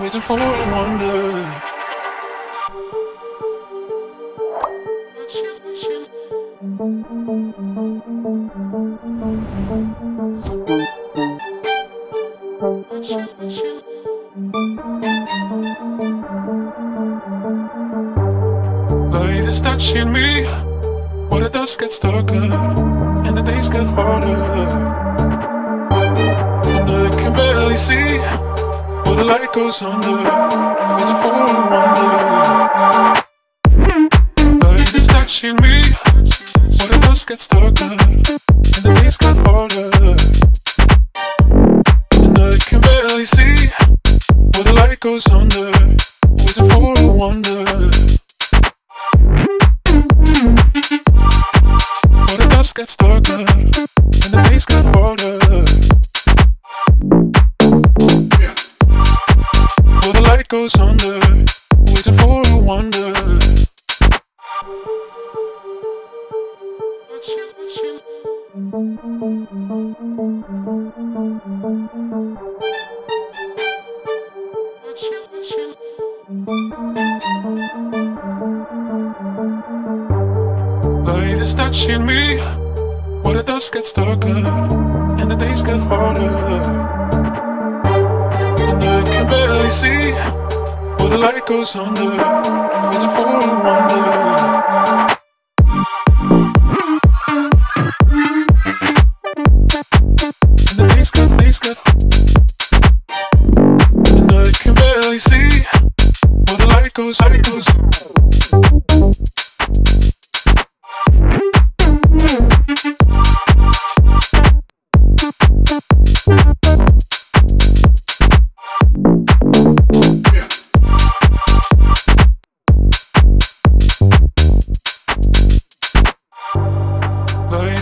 waiting for a wonder. Light is touching me while the dust gets darker and the days get harder. And I can barely see while the light goes under. For a wonder. Light is touching me while the dust gets darker and the days get harder. And I can barely see while the light goes under. For a wonder. While the dust gets darker and the days get harder. Goes under, waiting for a wonder. Light is touching me while the dust gets darker and the days get harder. And I can barely see while the light goes under. Waiting for a wonder. And the days get, days get. And I can barely see while the light goes, light goes.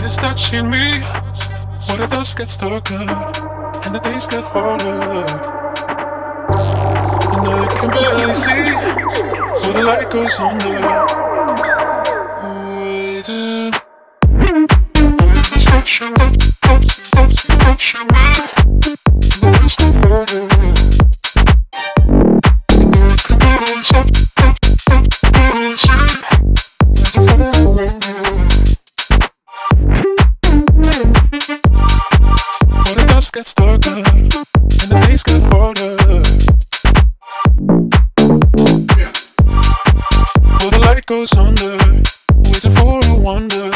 Is touching me while the dust gets darker and the days get harder. And I can barely see while the light goes under. Waiting. Touching touching, touching, touching. hips gets darker, and the days get harder. Yeah. Well, the light goes under, waiting for a wonder.